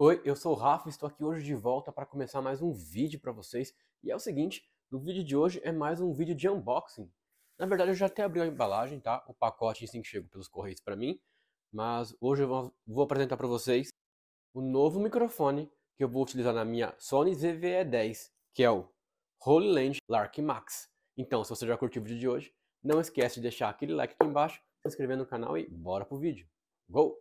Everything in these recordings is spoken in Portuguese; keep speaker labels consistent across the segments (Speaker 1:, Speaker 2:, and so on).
Speaker 1: Oi, eu sou o Rafa estou aqui hoje de volta para começar mais um vídeo para vocês. E é o seguinte, no vídeo de hoje é mais um vídeo de unboxing. Na verdade eu já até abri a embalagem, tá? O pacote si que chegou pelos correios para mim. Mas hoje eu vou apresentar para vocês o novo microfone que eu vou utilizar na minha Sony ZV-E10, que é o Holy Land Lark Max. Então, se você já curtiu o vídeo de hoje, não esquece de deixar aquele like aqui embaixo, se inscrever no canal e bora pro vídeo. Go!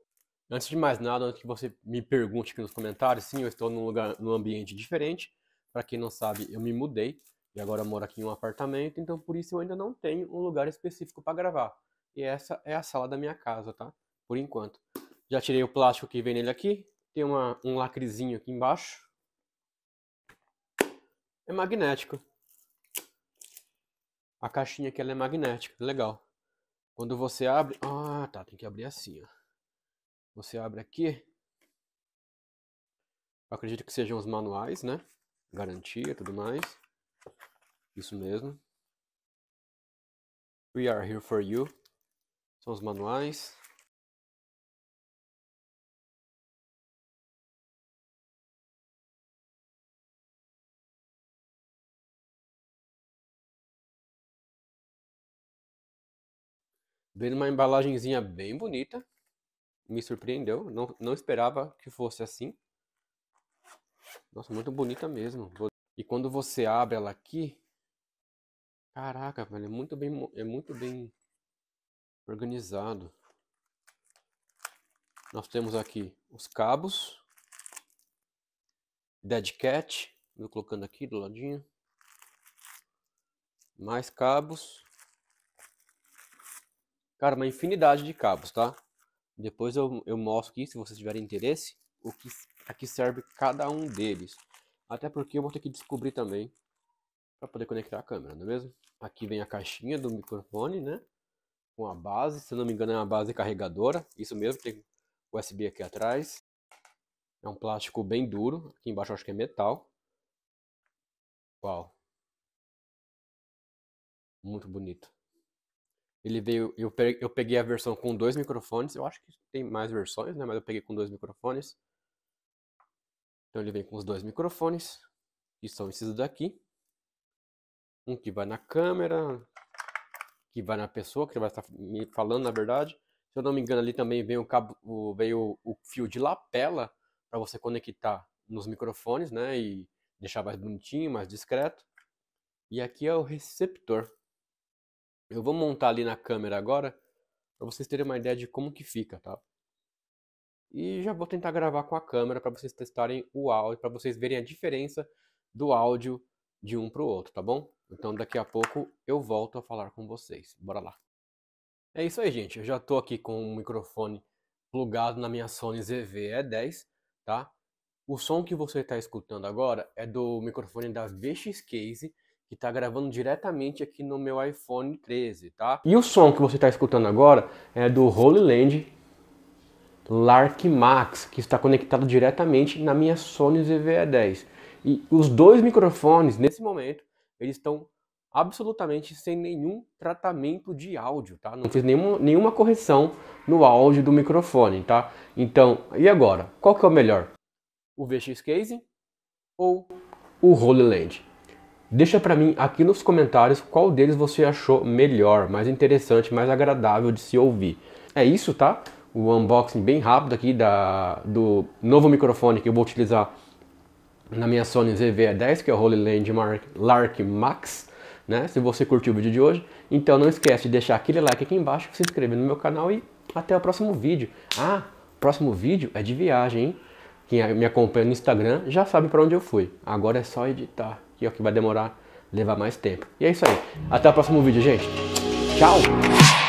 Speaker 1: Antes de mais nada, antes que você me pergunte aqui nos comentários, sim, eu estou num lugar, num ambiente diferente. Para quem não sabe, eu me mudei e agora moro aqui em um apartamento, então por isso eu ainda não tenho um lugar específico para gravar. E essa é a sala da minha casa, tá? Por enquanto. Já tirei o plástico que vem nele aqui, tem uma, um lacrezinho aqui embaixo. É magnético. A caixinha aqui ela é magnética, legal. Quando você abre, ah, tá, tem que abrir assim, ó. Você abre aqui. Eu acredito que sejam os manuais, né? Garantia tudo mais. Isso mesmo. We are here for you. São os manuais. Vem numa embalagenzinha bem bonita me surpreendeu. Não, não esperava que fosse assim. Nossa, muito bonita mesmo. E quando você abre ela aqui, caraca, velho, é muito bem, é muito bem organizado. Nós temos aqui os cabos, dead cat, vou colocando aqui do ladinho. Mais cabos. Cara, uma infinidade de cabos, tá? Depois eu, eu mostro aqui, se vocês tiverem interesse, o que aqui serve cada um deles. Até porque eu vou ter que descobrir também para poder conectar a câmera, não é mesmo? Aqui vem a caixinha do microfone, né? Com a base, se não me engano é uma base carregadora. Isso mesmo, tem USB aqui atrás. É um plástico bem duro. Aqui embaixo acho que é metal. Uau. Muito bonito. Ele veio, eu peguei, a versão com dois microfones, eu acho que tem mais versões, né? Mas eu peguei com dois microfones. Então ele vem com os dois microfones, que são esses daqui. Um que vai na câmera, que vai na pessoa, que vai estar me falando, na verdade. Se eu não me engano, ali também veio o, cabo, o, veio o fio de lapela para você conectar nos microfones, né? E deixar mais bonitinho, mais discreto. E aqui é o receptor. Eu vou montar ali na câmera agora, para vocês terem uma ideia de como que fica, tá? E já vou tentar gravar com a câmera para vocês testarem o áudio, para vocês verem a diferença do áudio de um para o outro, tá bom? Então daqui a pouco eu volto a falar com vocês. Bora lá. É isso aí, gente. Eu já estou aqui com o microfone plugado na minha Sony ZV-E10, tá? O som que você está escutando agora é do microfone da VX Case que está gravando diretamente aqui no meu iPhone 13, tá? E o som que você está escutando agora é do Holy Land Lark Max, que está conectado diretamente na minha Sony ZV-E10. E os dois microfones, nesse momento, eles estão absolutamente sem nenhum tratamento de áudio, tá? Não fiz nenhuma, nenhuma correção no áudio do microfone, tá? Então, e agora? Qual que é o melhor? O VX Case ou o Holy Land? Deixa para mim aqui nos comentários qual deles você achou melhor, mais interessante, mais agradável de se ouvir. É isso, tá? O unboxing bem rápido aqui da, do novo microfone que eu vou utilizar na minha Sony ZV-10, que é o Holy Land Lark Max. Né? Se você curtiu o vídeo de hoje, então não esquece de deixar aquele like aqui embaixo, se inscrever no meu canal e até o próximo vídeo. Ah, próximo vídeo é de viagem, hein? Quem me acompanha no Instagram já sabe para onde eu fui. Agora é só editar que é o que vai demorar, levar mais tempo. E é isso aí. Até o próximo vídeo, gente. Tchau!